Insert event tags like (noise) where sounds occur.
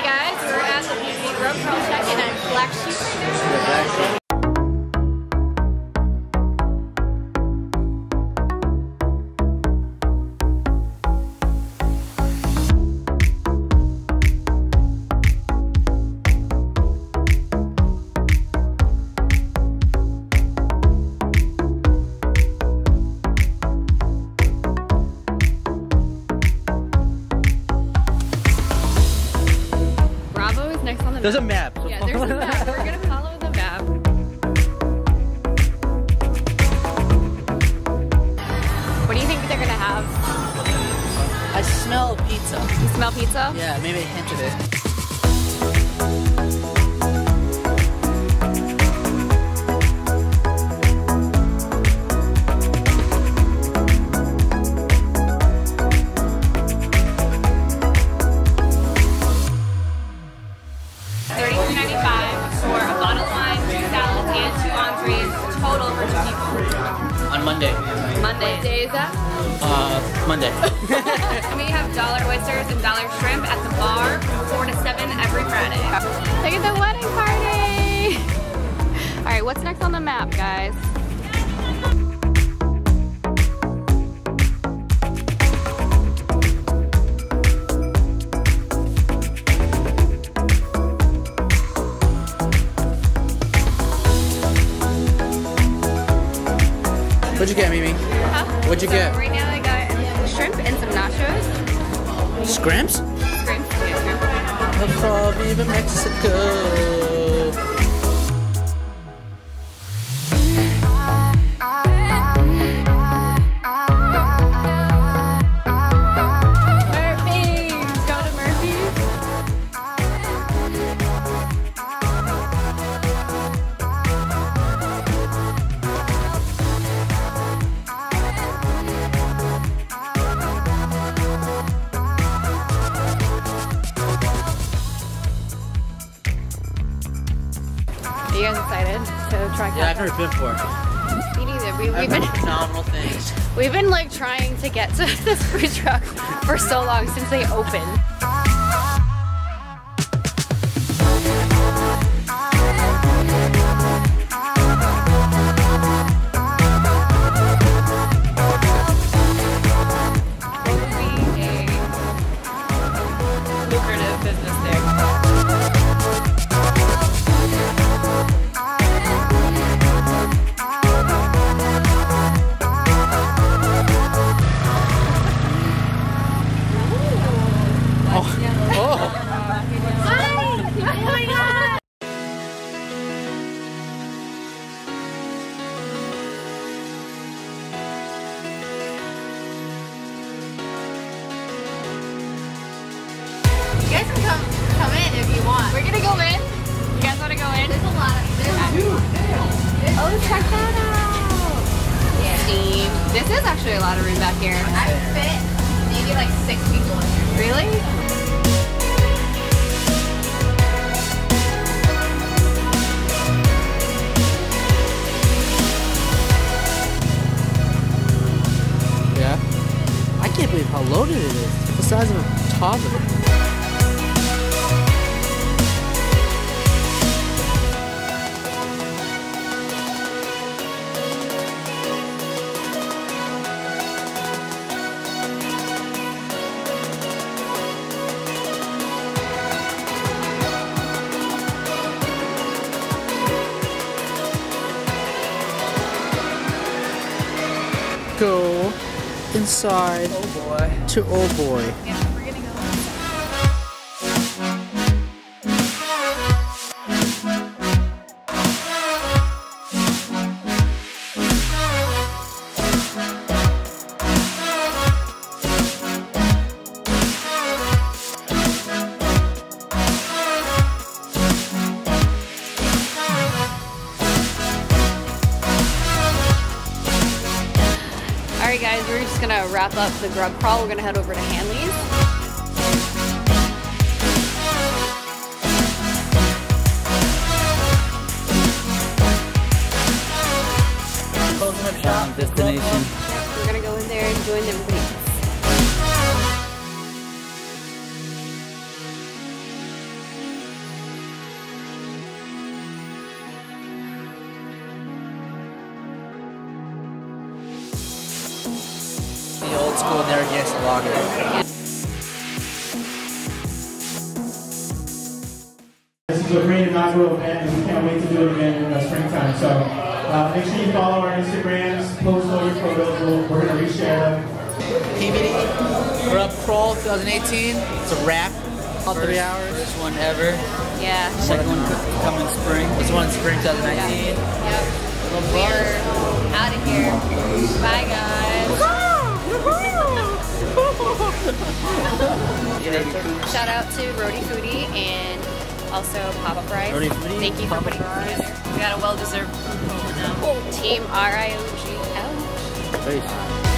Hey guys, we're at the BB Grub Crawl check-in at Black Sheep There's a map. map. so Yeah, there's a map. We're gonna follow the map. What do you think they're gonna have? I smell pizza. You smell pizza? Yeah, maybe a hint of it. On Monday. Monday. What day is that? Uh, Monday. (laughs) We have dollar oysters and dollar shrimp at the bar from four to seven every Friday. Look at the wedding party! Get, Mimi? Huh? What'd you so get? Right now I got shrimp and some nachos. Scrimps? Shrimp. Yeah, shrimp. From Mexico. You guys excited to try Yeah, I've never been before. Me neither. We, we've been (laughs) phenomenal things. we've been like trying to get to (laughs) this food truck for so long since they opened. Can come come in if you want. We're gonna go in. You guys wanna go in? There's a lot of there's Oh, check that out. yeah. Steam. This is actually a lot of room back here. I fit maybe like six people in here. Really? Go inside Oh boy. to old boy. Yeah, wrap up the grub crawl. We're gonna head over to Hanley's. Destination. We're gonna go in there and join them. School Narragansett Lager. This is a great inaugural event, and we can't wait to do it again in the springtime. So uh, make sure you follow our Instagrams, post all your photos. We'll, we're going to reshare them. PVD. We're up crawl 2018. It's a wrap. All three hours. First one ever. Yeah. Second one co- coming spring. This one in spring 2019. Yep. We're out of here. Bye, guys. Shout out to Rhody Foody and also Pop Up Rice. Rhody Foody, Thank you for Pop Up putting this Rice. together. We got a well-deserved Team R-I-O-G-L. Peace.